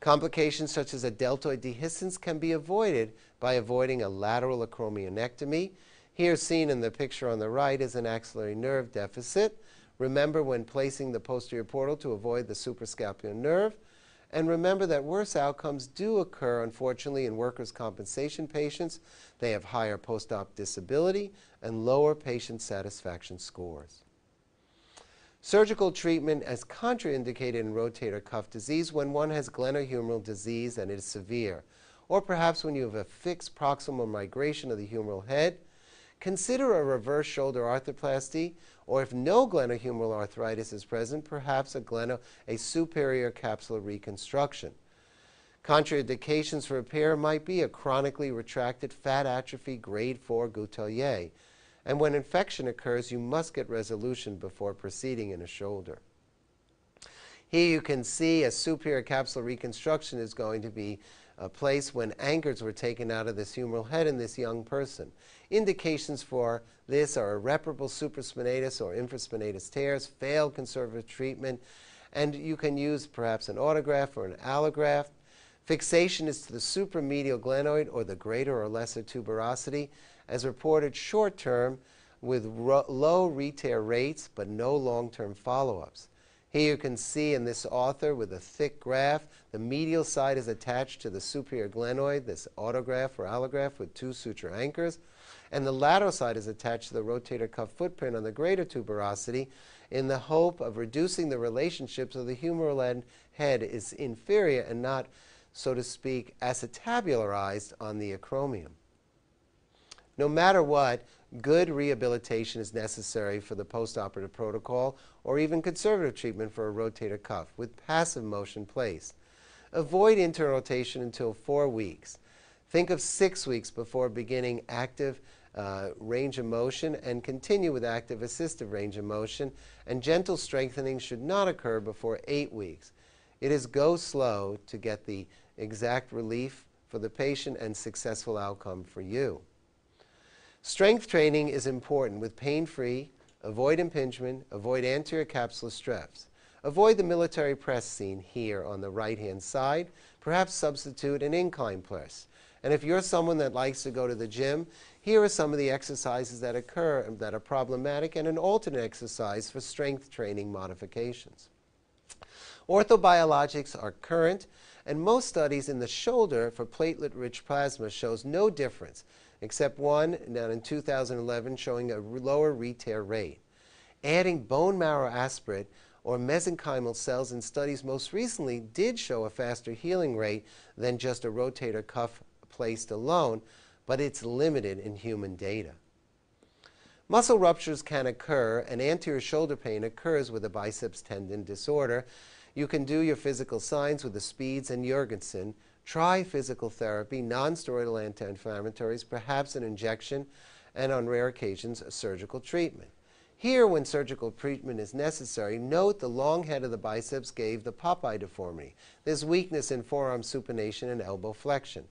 Complications such as a deltoid dehiscence can be avoided by avoiding a lateral acromionectomy. Here seen in the picture on the right is an axillary nerve deficit. Remember when placing the posterior portal to avoid the suprascapular nerve. And remember that worse outcomes do occur, unfortunately, in workers' compensation patients. They have higher post-op disability and lower patient satisfaction scores. Surgical treatment is contraindicated in rotator cuff disease when one has glenohumeral disease and it is severe, or perhaps when you have a fixed proximal migration of the humeral head. Consider a reverse shoulder arthroplasty or if no glenohumeral arthritis is present, perhaps a, gleno, a superior capsular reconstruction. Contraindications for repair might be a chronically retracted fat atrophy grade 4 Goutallier. And when infection occurs, you must get resolution before proceeding in a shoulder. Here you can see a superior capsular reconstruction is going to be a place when anchors were taken out of this humeral head in this young person. Indications for this are irreparable supraspinatus or infraspinatus tears, failed conservative treatment, and you can use perhaps an autograft or an allograft. Fixation is to the supramedial glenoid or the greater or lesser tuberosity, as reported short term with low re-tear rates but no long-term follow-ups. Here you can see in this author with a thick graph, the medial side is attached to the superior glenoid, this autograft or allograft with two suture anchors, and the lateral side is attached to the rotator cuff footprint on the greater tuberosity in the hope of reducing the relationship so the humeral end head is inferior and not, so to speak, acetabularized on the acromion. No matter what, good rehabilitation is necessary for the postoperative protocol or even conservative treatment for a rotator cuff with passive motion placed. Avoid internal rotation until four weeks. Think of six weeks before beginning active uh, range of motion and continue with active assistive range of motion, and gentle strengthening should not occur before eight weeks. It is go slow to get the exact relief for the patient and successful outcome for you. Strength training is important with pain-free, avoid impingement, avoid anterior capsular straps. Avoid the military press seen here on the right-hand side. Perhaps substitute an incline press. And if you're someone that likes to go to the gym, here are some of the exercises that occur that are problematic and an alternate exercise for strength training modifications. Orthobiologics are current, and most studies in the shoulder for platelet-rich plasma shows no difference, except one done in 2011 showing a lower re-tear rate. Adding bone marrow aspirate or mesenchymal cells in studies most recently did show a faster healing rate than just a rotator cuff placed alone, but it's limited in human data. Muscle ruptures can occur, and anterior shoulder pain occurs with a biceps tendon disorder. You can do your physical signs with the Speeds and Yergason. Try physical therapy, nonsteroidal anti-inflammatories, perhaps an injection, and on rare occasions, a surgical treatment. Here, when surgical treatment is necessary, note the long head of the biceps gave the Popeye deformity. There's weakness in forearm supination and elbow flexion.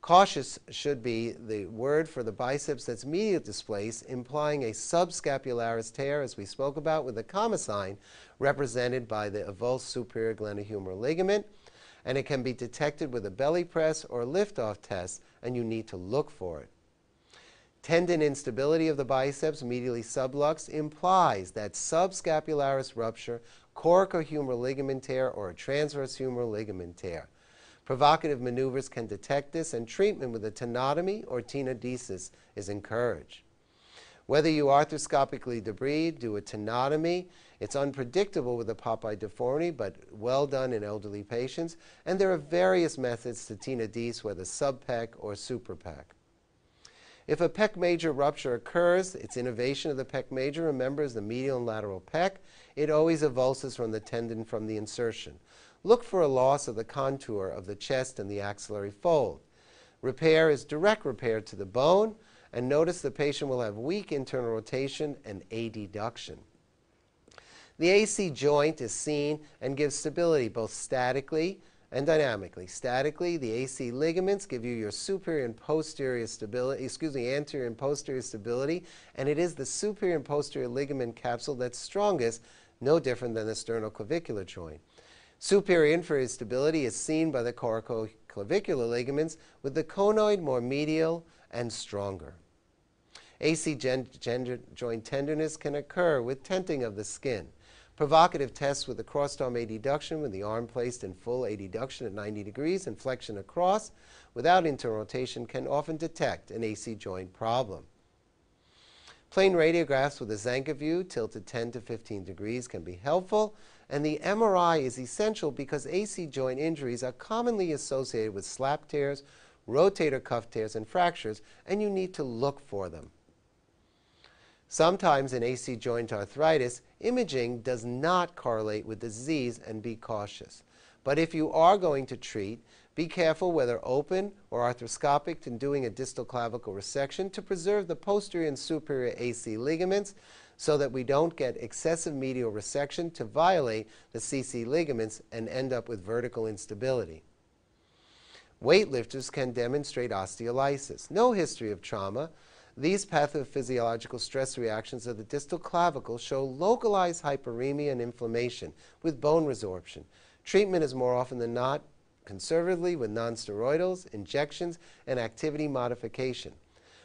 Cautious should be the word for the biceps that's medial displaced, implying a subscapularis tear, as we spoke about, with a comma sign represented by the avulsed superior glenohumeral ligament. And it can be detected with a belly press or lift-off test, and you need to look for it. Tendon instability of the biceps medially subluxed implies that subscapularis rupture, coracohumeral ligament tear, or a transverse humeral ligament tear. Provocative maneuvers can detect this, and treatment with a tenotomy or tenodesis is encouraged. Whether you arthroscopically debride, do a tenotomy, it's unpredictable with a Popeye deformity, but well done in elderly patients. And there are various methods to tenodese, whether subpec or suprapec. If a pec major rupture occurs, its innervation of the pec major, remember, is the medial and lateral pec. It always avulses from the tendon from the insertion. Look for a loss of the contour of the chest and the axillary fold. Repair is direct repair to the bone, and notice the patient will have weak internal rotation and adduction. The AC joint is seen and gives stability both statically and dynamically. Statically, the AC ligaments give you your superior and posterior stability, excuse me, anterior and posterior stability, and it is the superior and posterior ligament capsule that's strongest, no different than the sternoclavicular joint. Superior inferior stability is seen by the coracoclavicular ligaments, with the conoid more medial and stronger. AC joint tenderness can occur with tenting of the skin. Provocative tests with the crossed arm adduction with the arm placed in full adduction at 90 degrees and flexion across without interrotation can often detect an AC joint problem. Plain radiographs with a Zanca view tilted 10 to 15 degrees can be helpful, and the MRI is essential because AC joint injuries are commonly associated with SLAP tears, rotator cuff tears, and fractures, and you need to look for them. Sometimes in AC joint arthritis, imaging does not correlate with disease and be cautious. But if you are going to treat, be careful whether open or arthroscopic in doing a distal clavicle resection to preserve the posterior and superior AC ligaments so that we don't get excessive medial resection to violate the CC ligaments and end up with vertical instability. Weightlifters can demonstrate osteolysis. No history of trauma, these pathophysiological stress reactions of the distal clavicle show localized hyperemia and inflammation with bone resorption. Treatment is more often than not conservatively with nonsteroidals, injections, and activity modification.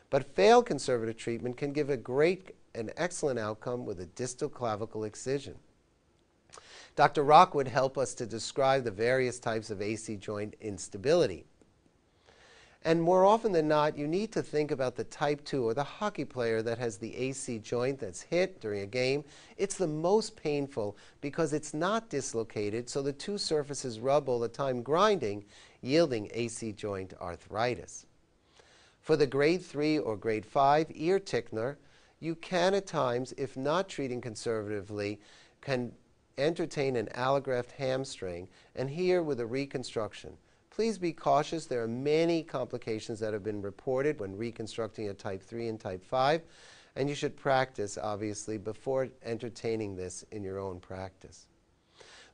But failed conservative treatment can give a great and excellent outcome with a distal clavicle excision. Dr. Rockwood help us to describe the various types of AC joint instability. And more often than not, you need to think about the type 2 or the hockey player that has the AC joint that's hit during a game. It's the most painful because it's not dislocated, so the two surfaces rub all the time grinding, yielding AC joint arthritis. For the grade 3 or grade 5 ear tickler, you can at times, if not treating conservatively, can entertain an allograft hamstring, and here with a reconstruction. Please be cautious. There are many complications that have been reported when reconstructing a type 3 and type 5, and you should practice, obviously, before entertaining this in your own practice.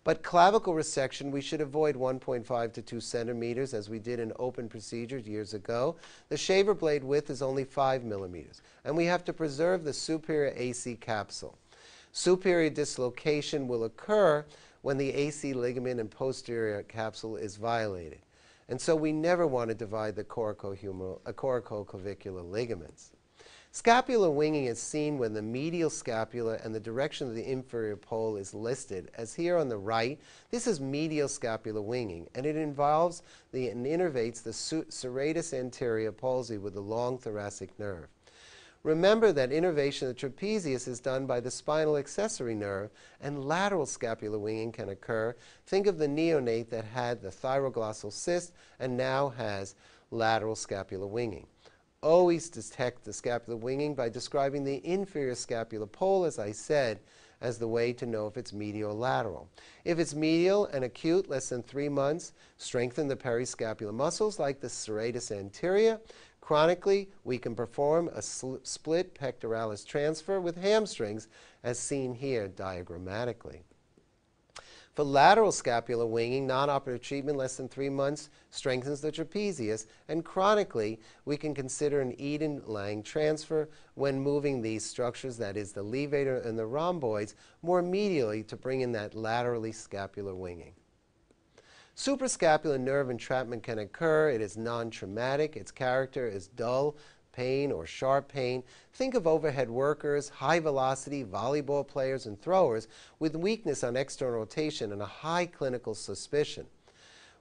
But clavicle resection, we should avoid 1.5 to 2 centimeters as we did in open procedures years ago. The shaver blade width is only 5 millimeters, and we have to preserve the superior AC capsule. Superior dislocation will occur when the AC ligament and posterior capsule is violated. And so we never want to divide the uh, coracoclavicular ligaments. Scapular winging is seen when the medial scapula and the direction of the inferior pole is listed. As here on the right, this is medial scapular winging, and it involves the, and innervates the serratus anterior palsy with the long thoracic nerve. Remember that innervation of the trapezius is done by the spinal accessory nerve, and lateral scapular winging can occur. Think of the neonate that had the thyroglossal cyst and now has lateral scapular winging. Always detect the scapular winging by describing the inferior scapular pole, as I said, as the way to know if it's medial or lateral. If it's medial and acute, less than three months, strengthen the periscapular muscles like the serratus anterior. Chronically, we can perform a split pectoralis transfer with hamstrings, as seen here diagrammatically. For lateral scapular winging, non-operative treatment less than three months strengthens the trapezius, and chronically, we can consider an Eden-Lange transfer when moving these structures, that is the levator and the rhomboids, more medially to bring in that laterally scapular winging. Suprascapular nerve entrapment can occur. It is non-traumatic. Its character is dull pain or sharp pain. Think of overhead workers, high velocity volleyball players and throwers with weakness on external rotation and a high clinical suspicion.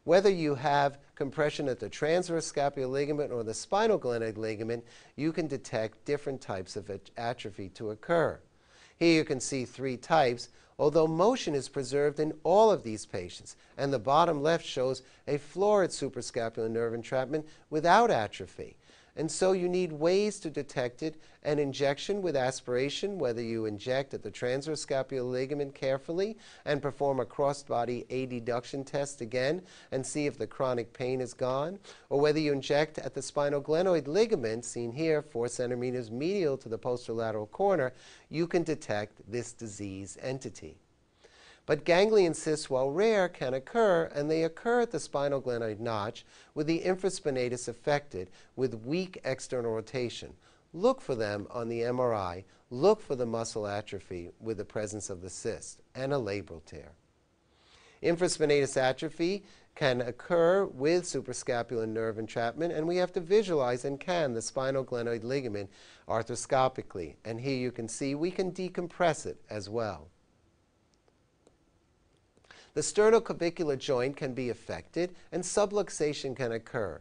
Whether you have compression at the transverse scapular ligament or the spinoglenoid ligament, you can detect different types of atrophy to occur. Here you can see three types, although motion is preserved in all of these patients. And the bottom left shows a florid suprascapular nerve entrapment without atrophy. And so you need ways to detect it. An injection with aspiration, whether you inject at the transverse scapular ligament carefully and perform a cross-body adduction test again and see if the chronic pain is gone, or whether you inject at the spinoglenoid ligament, seen here, 4 centimeters medial to the posterolateral corner, you can detect this disease entity. But ganglion cysts, while rare, can occur, and they occur at the spinoglenoid notch with the infraspinatus affected with weak external rotation. Look for them on the MRI. Look for the muscle atrophy with the presence of the cyst and a labral tear. Infraspinatus atrophy can occur with suprascapular nerve entrapment, and we have to visualize and can the spinoglenoid ligament arthroscopically. And here you can see we can decompress it as well. The sternoclavicular joint can be affected and subluxation can occur.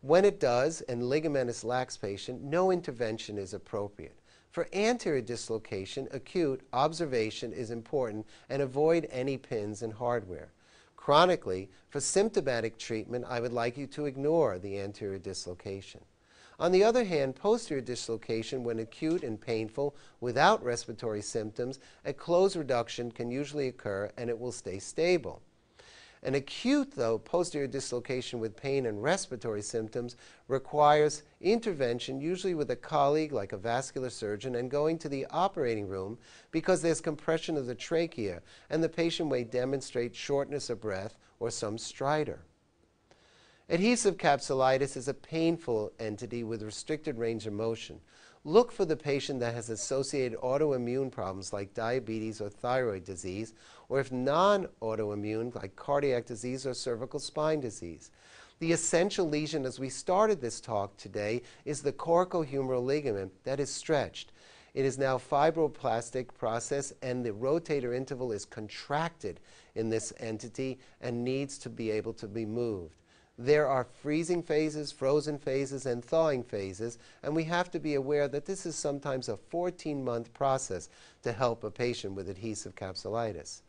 When it does, and ligamentous lax patient, no intervention is appropriate. For anterior dislocation, acute observation is important and avoid any pins and hardware. Chronically, for symptomatic treatment, I would like you to ignore the anterior dislocation. On the other hand, posterior dislocation, when acute and painful without respiratory symptoms, a close reduction can usually occur and it will stay stable. An acute, though, posterior dislocation with pain and respiratory symptoms requires intervention, usually with a colleague like a vascular surgeon, and going to the operating room because there's compression of the trachea and the patient may demonstrate shortness of breath or some stridor. Adhesive capsulitis is a painful entity with restricted range of motion. Look for the patient that has associated autoimmune problems like diabetes or thyroid disease, or if non-autoimmune like cardiac disease or cervical spine disease. The essential lesion as we started this talk today is the coracohumeral ligament that is stretched. It is now fibroplastic process and the rotator interval is contracted in this entity and needs to be able to be moved. There are freezing phases, frozen phases, and thawing phases, and we have to be aware that this is sometimes a 14-month process to help a patient with adhesive capsulitis.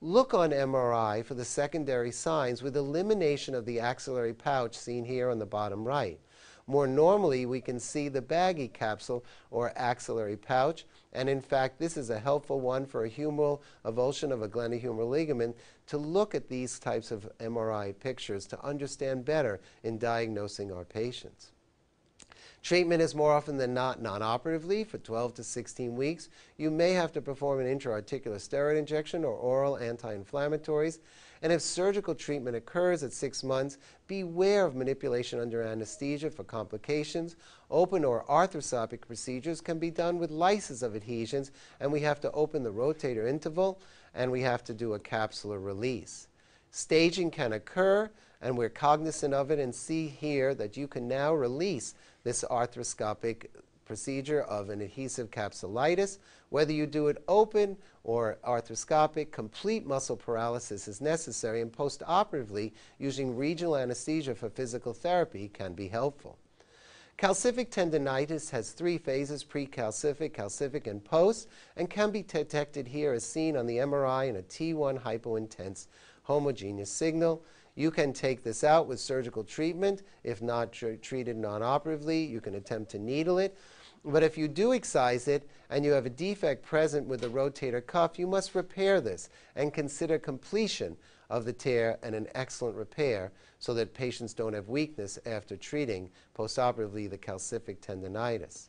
Look on MRI for the secondary signs with elimination of the axillary pouch seen here on the bottom right. More normally, we can see the baggy capsule or axillary pouch. And in fact, this is a helpful one for a humeral avulsion of a glenohumeral ligament to look at these types of MRI pictures to understand better in diagnosing our patients. Treatment is more often than not non-operatively for 12 to 16 weeks. You may have to perform an intra-articular steroid injection or oral anti-inflammatories. And if surgical treatment occurs at six months, beware of manipulation under anesthesia for complications. Open or arthroscopic procedures can be done with lysis of adhesions, and we have to open the rotator interval, and we have to do a capsular release. Staging can occur, and we're cognizant of it and see here that you can now release this arthroscopic procedure of an adhesive capsulitis. Whether you do it open or arthroscopic, complete muscle paralysis is necessary, and postoperatively, using regional anesthesia for physical therapy can be helpful. Calcific tendonitis has three phases, pre-calcific, calcific, and post, and can be detected here as seen on the MRI in a T1 hypointense homogeneous signal. You can take this out with surgical treatment. If not tr treated non-operatively, you can attempt to needle it. But if you do excise it and you have a defect present with the rotator cuff, you must repair this and consider completion of the tear and an excellent repair so that patients don't have weakness after treating postoperatively the calcific tendonitis.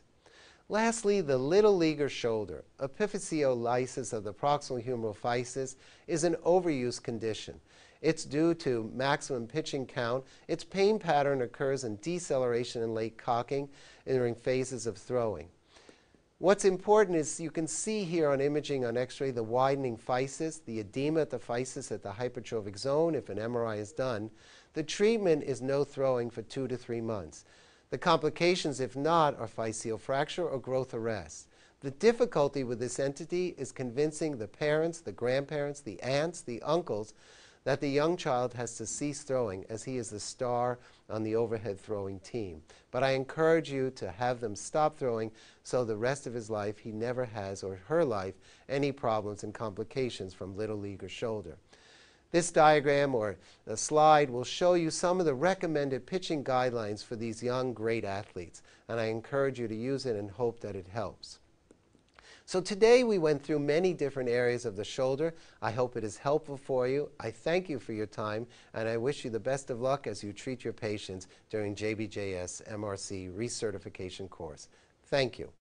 Lastly, the little leaguer shoulder, epiphyseolysis of the proximal humeral physis, is an overuse condition. It's due to maximum pitching count. Its pain pattern occurs in deceleration and late cocking during phases of throwing. What's important is you can see here on imaging on x-ray the widening physis, the edema at the physis at the hypertrophic zone if an MRI is done. The treatment is no throwing for two to three months. The complications, if not, are physeal fracture or growth arrest. The difficulty with this entity is convincing the parents, the grandparents, the aunts, the uncles that the young child has to cease throwing as he is the star on the overhead throwing team. But I encourage you to have them stop throwing so the rest of his life he never has, or her life, any problems and complications from little league or shoulder. This diagram or the slide will show you some of the recommended pitching guidelines for these young, great athletes. And I encourage you to use it and hope that it helps. So today we went through many different areas of the shoulder. I hope it is helpful for you. I thank you for your time, and I wish you the best of luck as you treat your patients during JBJS MRC recertification course. Thank you.